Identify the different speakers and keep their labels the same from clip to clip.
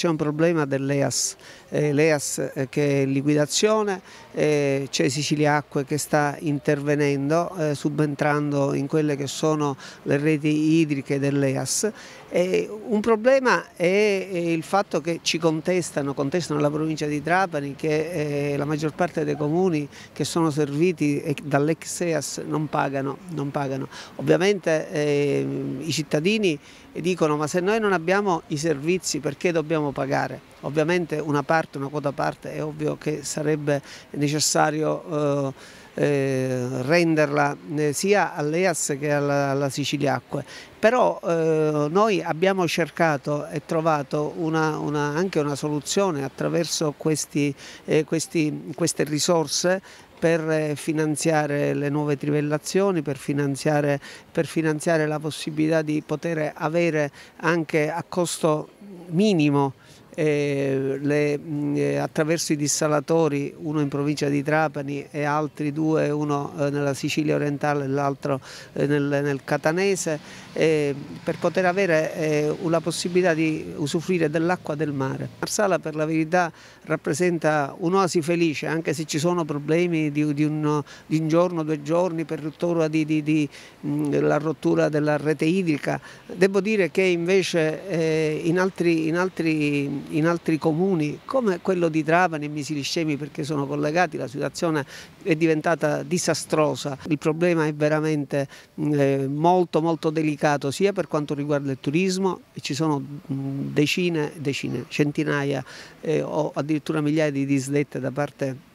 Speaker 1: c'è un problema dell'EAS, eh, l'EAS eh, che è in liquidazione, eh, c'è Sicilia Acque che sta intervenendo, eh, subentrando in quelle che sono le reti idriche dell'EAS. un problema è il fatto che ci contestano, contestano la provincia di Trapani che eh, la maggior parte dei comuni che sono serviti dall'ex EAS non pagano, non pagano. Ovviamente i cittadini dicono ma se noi non abbiamo i servizi perché dobbiamo pagare? Ovviamente una parte, una quota parte è ovvio che sarebbe necessario eh, eh, renderla eh, sia all'EAS che alla, alla Sicilia Acque. Però eh, noi abbiamo cercato e trovato una, una, anche una soluzione attraverso questi, eh, questi, queste risorse per eh, finanziare le nuove trivellazioni, per finanziare, per finanziare la possibilità di poter avere anche a costo minimo eh, le, mh, eh, attraverso i dissalatori, uno in provincia di Trapani e altri due, uno eh, nella Sicilia orientale e l'altro eh, nel, nel, Catanese, eh, per poter avere eh, la possibilità di usufruire dell'acqua del mare. Marsala per la verità rappresenta un'oasi felice, anche se ci sono problemi di, di, un, di un, giorno, due giorni per rottura di, mh, la rottura della rete idrica. Devo dire che invece in altri, in altri in altri comuni come quello di Trapani e Misiliscemi perché sono collegati la situazione è diventata disastrosa, il problema è veramente eh, molto molto delicato sia per quanto riguarda il turismo ci sono decine, decine centinaia eh, o addirittura migliaia di dislette da parte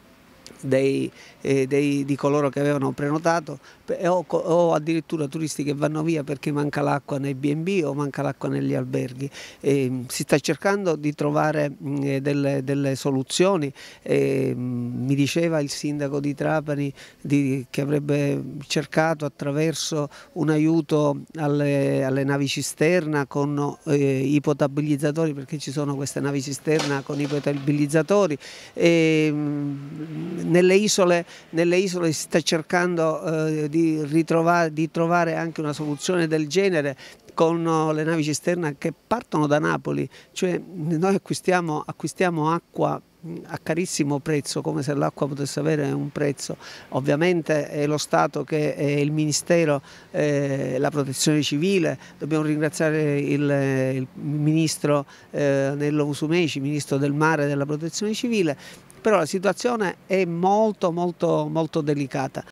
Speaker 1: dei, eh, dei, di coloro che avevano prenotato o, o, addirittura turisti che vanno via perché manca l'acqua nei B&B o manca l'acqua negli alberghi. E, si sta cercando di trovare mh, delle, delle, soluzioni, e, mh, mi diceva il sindaco di Trapani di, che avrebbe cercato attraverso un aiuto alle, alle navi cisterna con eh, i potabilizzatori perché ci sono queste navi cisterna con i potabilizzatori. E, mh, nelle isole, nelle isole si sta cercando eh, di, ritrovare, di trovare anche una soluzione del genere con le navi cisterna che partono da Napoli, cioè noi acquistiamo, acquistiamo acqua a carissimo prezzo, come se l'acqua potesse avere un prezzo. Ovviamente è lo Stato che è il Ministero, eh, la protezione civile, dobbiamo ringraziare il, il Ministro eh, Nello Musumeci, Ministro del Mare e della protezione civile, però la situazione è molto molto molto delicata.